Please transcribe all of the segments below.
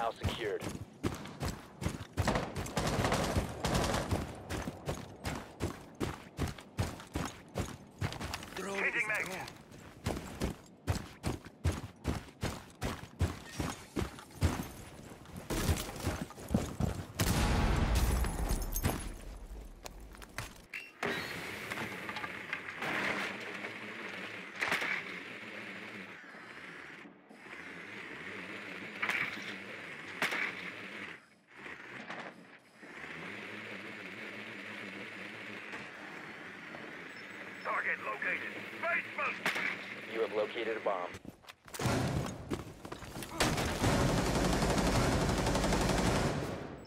now secured. Located. You have located a bomb.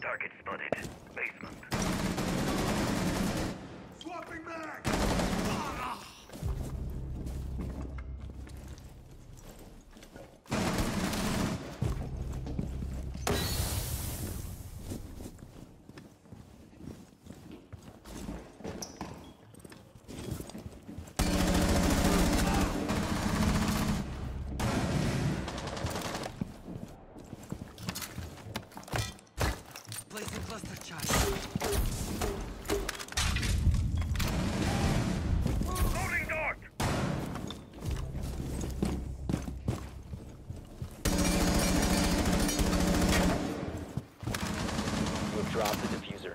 Target spotted. Basement. Swapping mag! Placing cluster charge. Loading dart! You have dropped the defuser.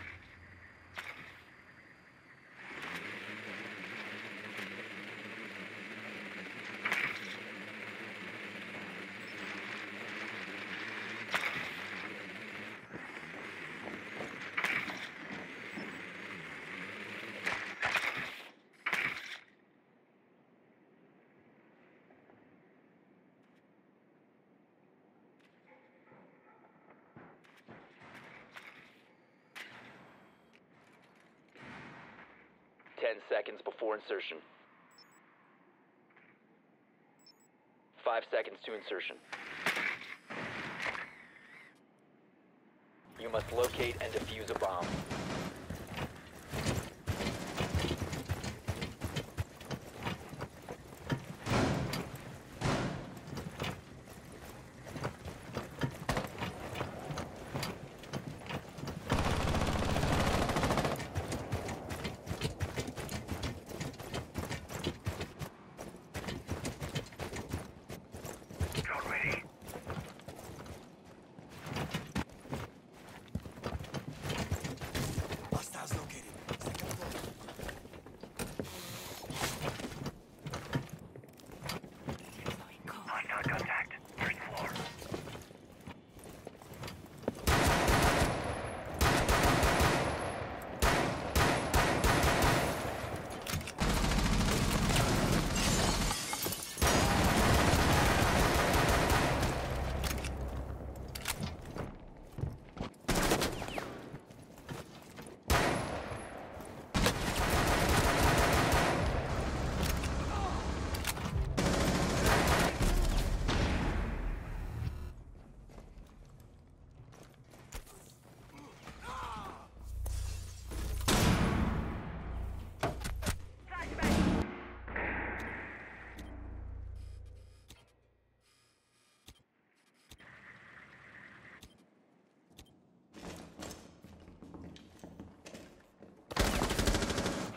Ten seconds before insertion. Five seconds to insertion. You must locate and defuse a bomb.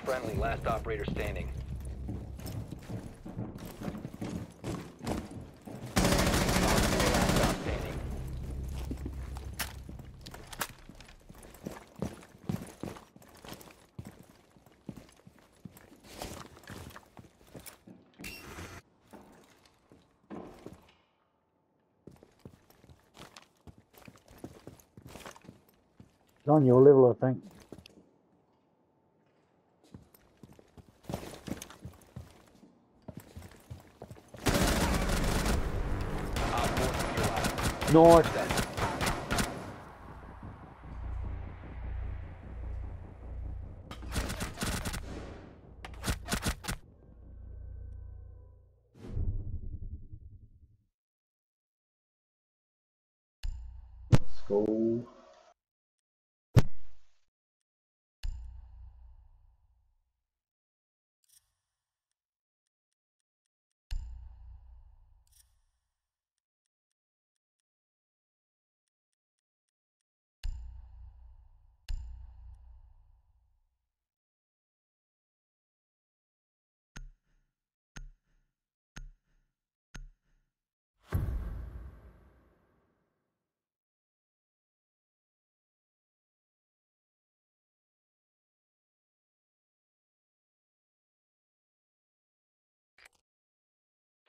Friendly, last operator standing. It's on your level, I think. Op four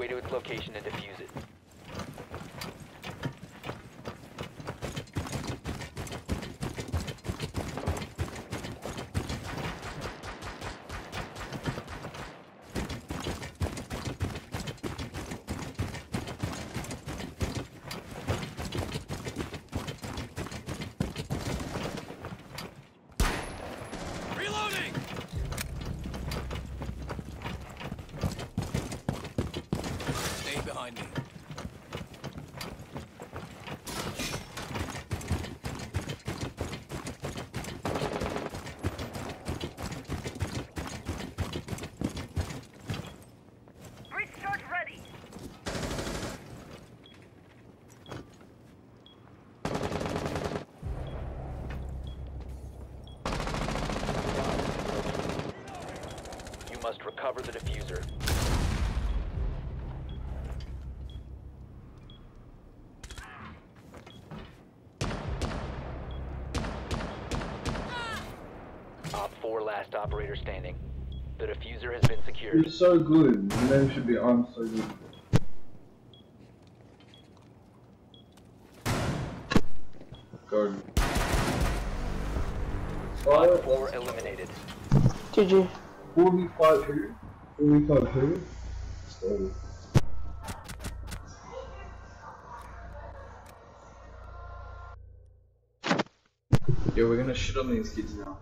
way to its location and defuse it. Must recover the defuser. Op 4 last operator standing. The defuser has been secured. You're so good. Your name should be I'm so good. Go. Op Fire. 4 eliminated. GG. 45 who? 45 who? Yo, we're gonna shit on these kids now.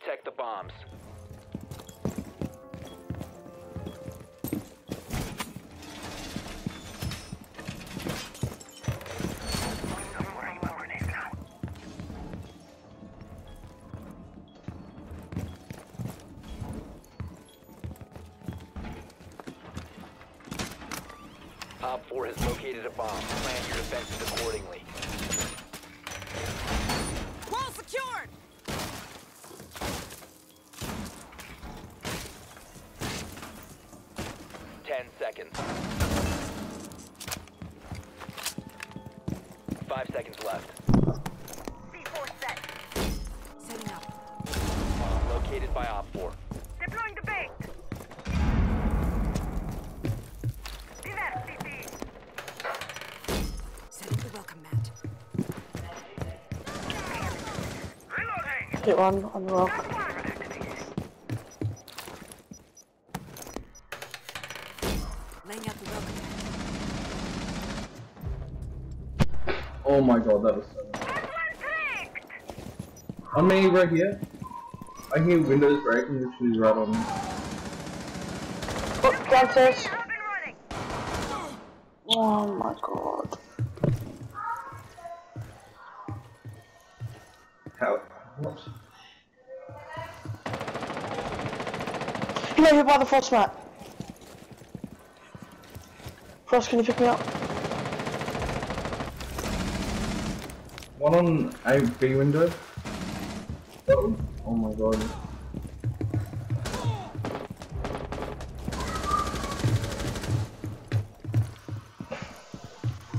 Protect the bombs. Op 4 has located a bomb. Plan your defenses accordingly. Hit one on the rock. Laying out the welcome mat. Oh my god, that was so nice. One clicked. Right here. I hear windows breaking, which is right on me. Oh, downstairs. Up and running. Oh my god. How? What? No, you're by the frost mat. Frost, can you pick me up? One on A B window. Oh, oh my god.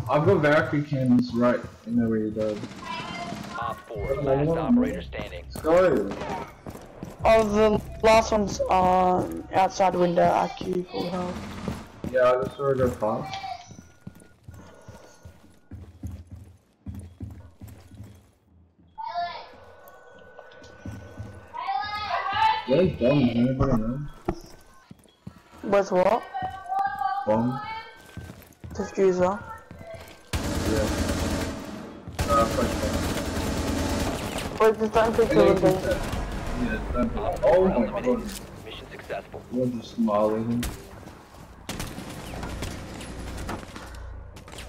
I've got Valkyrie cannons right in the rear though. Op 4, last operator standing. Let's go! Oh, the last one's on outside window, IQ full health. Yeah, I just her go past. Where's bomb? Anybody know? Where's what? Bomb? Defuser. Yeah. Uh. Wait, just don't pick the window. Yeah, Oh 4 my god. Mission successful. You're just smiling.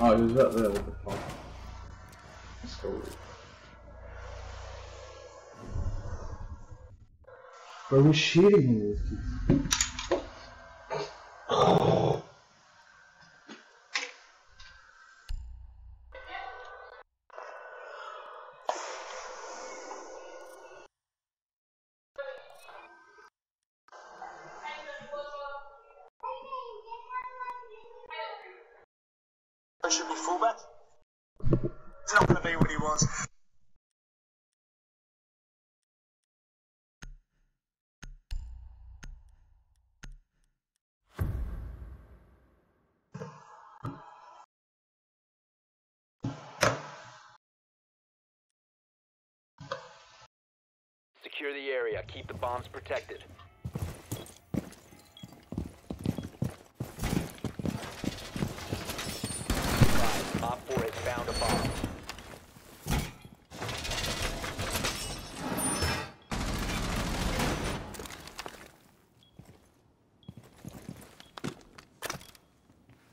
Oh, he was up there, with the fuck? Let's go. Bro, we're shooting kids. Secure the area. Keep the bombs protected. Op 4 has found a bomb.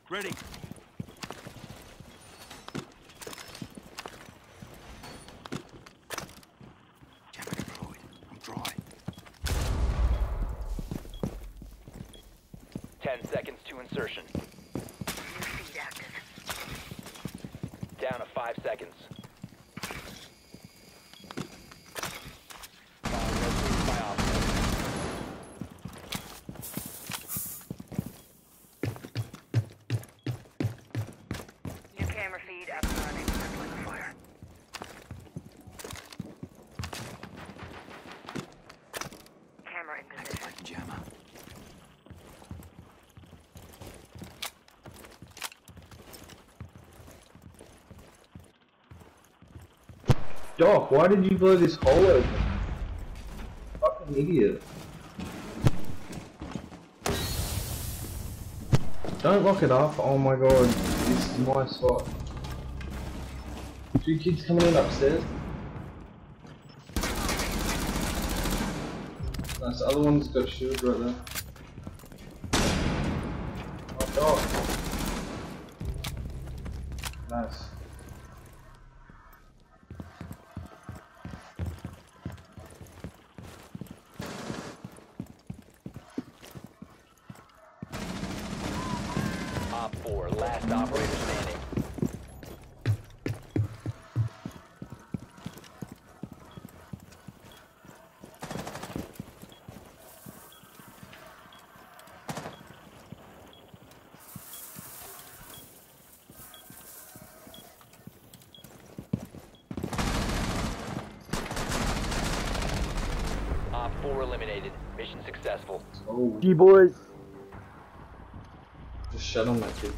Ready. Jammer deployed. I'm dry. Ten seconds to insertion. Feed active. Down to five seconds. Bomb located by Op 4. New camera feed up and running. Deploying fire. Camera in position. Like jammer. Doc, why did you blow this hole open? Fucking idiot. Don't lock it up, oh my god, this is my spot. Two kids coming in upstairs. Nice, the other one's got shield right there. Oh, Doc. Nice. Op 4 4, last operator standing. Op 4 eliminated. Mission successful. Oh, G boys. Just shut on that kid.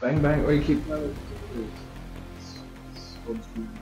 Bang bang, or you keep. Moving.